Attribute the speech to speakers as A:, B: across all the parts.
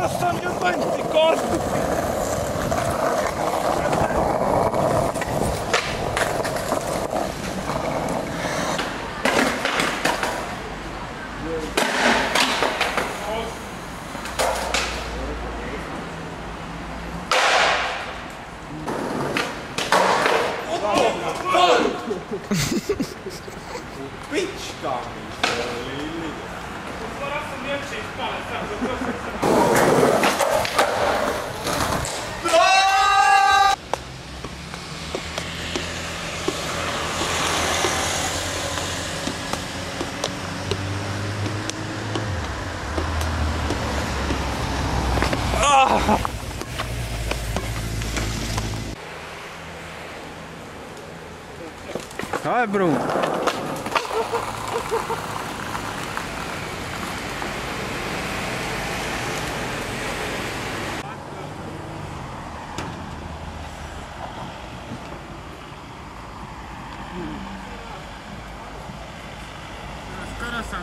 A: Nossa, meu Deus, de corpo! Vai, Bruno. Os caras são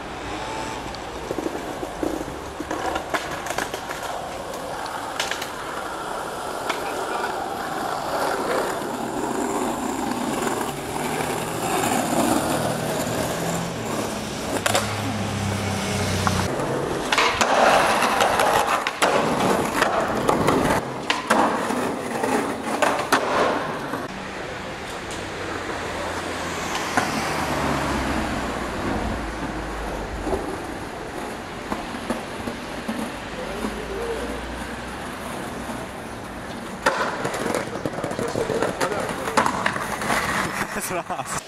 A: fast.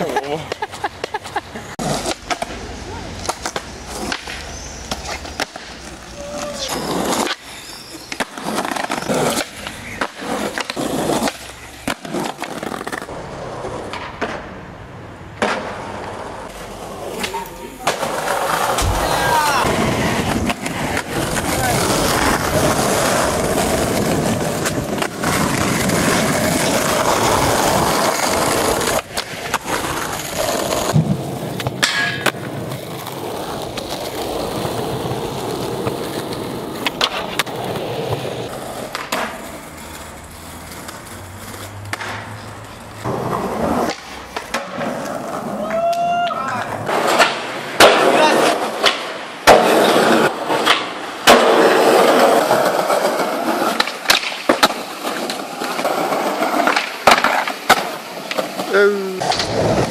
A: Nanete, Oh.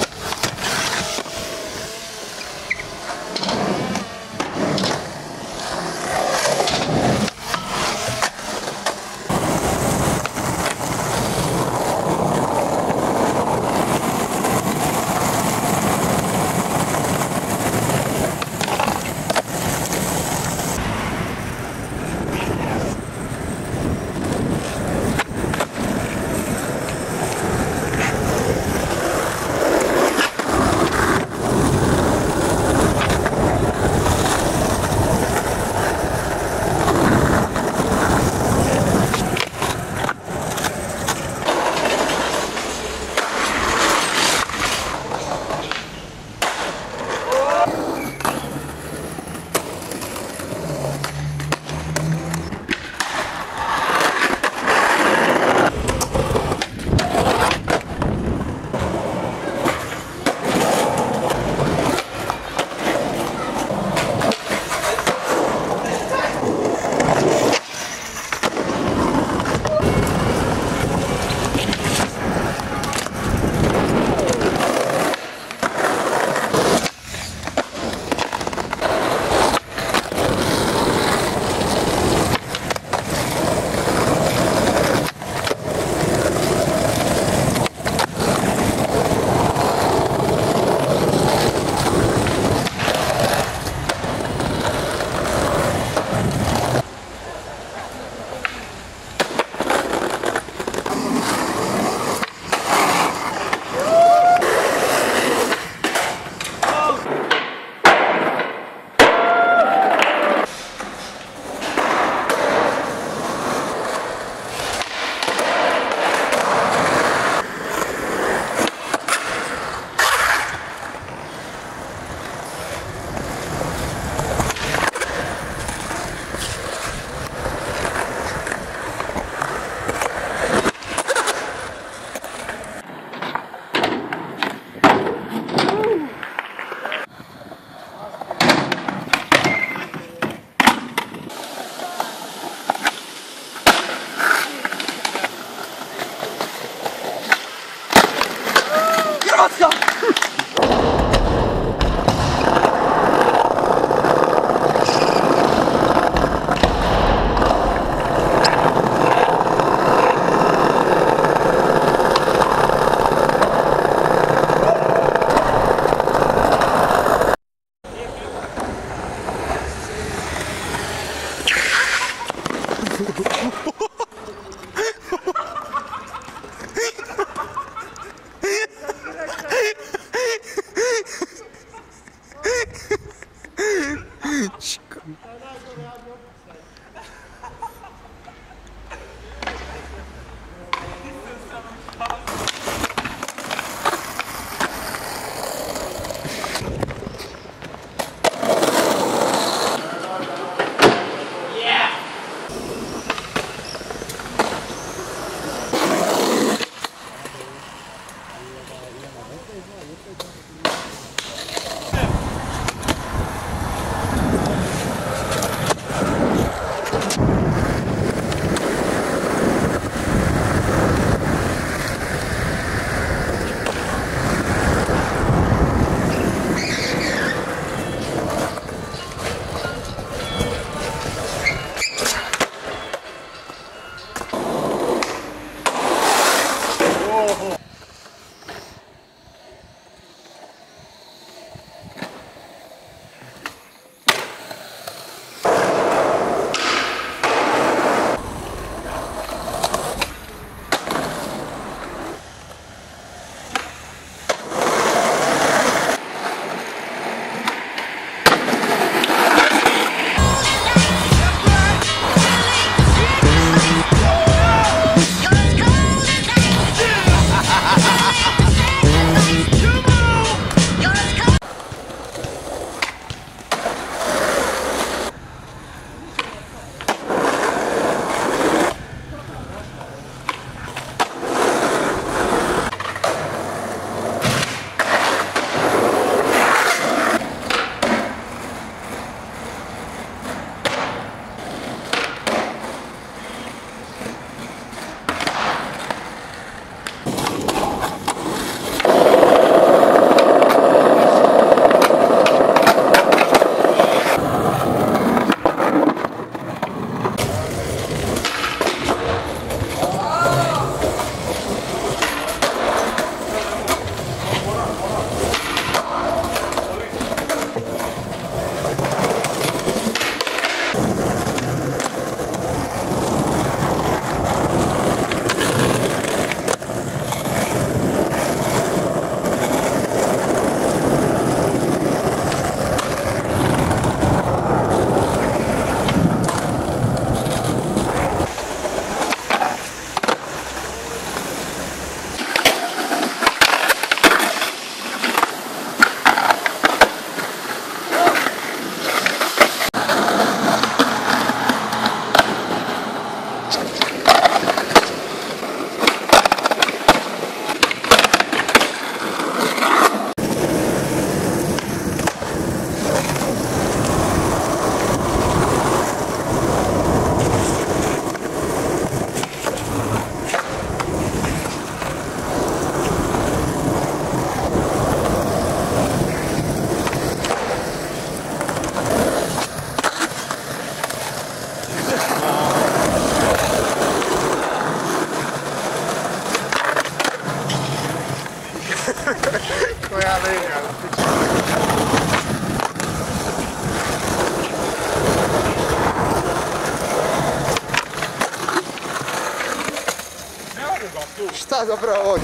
A: Что за провод?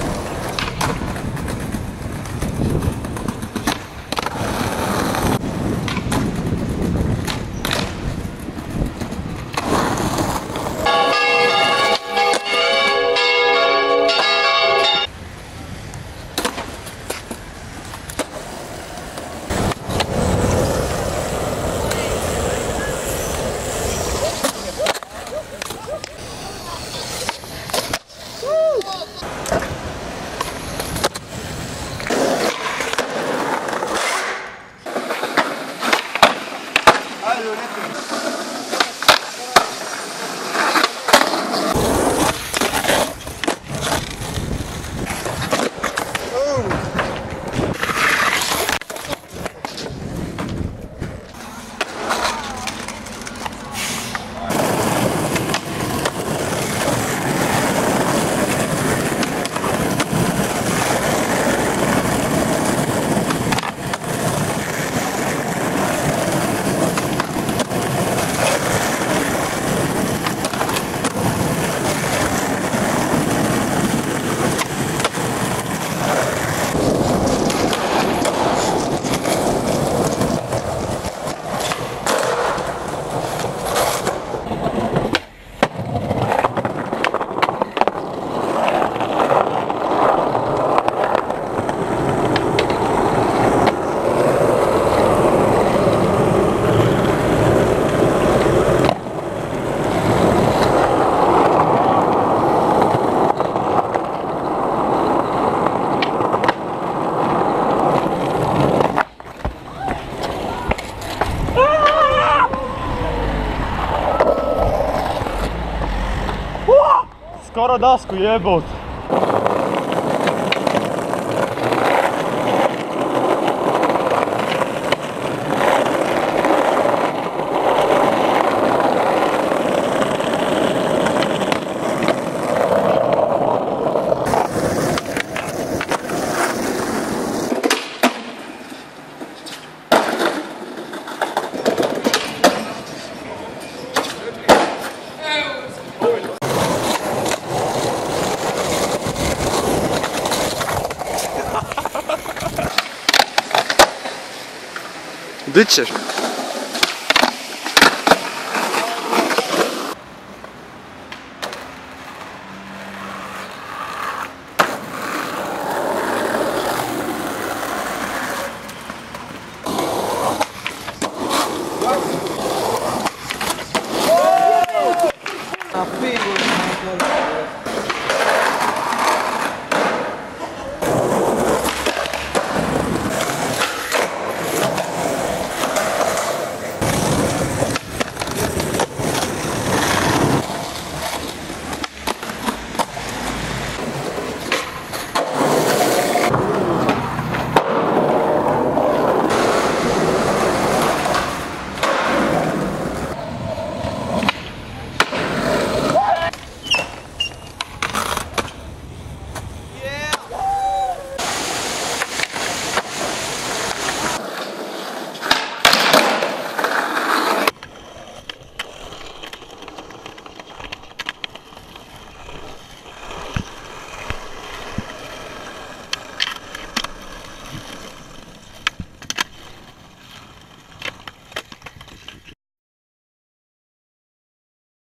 A: dasku jebot. bycie.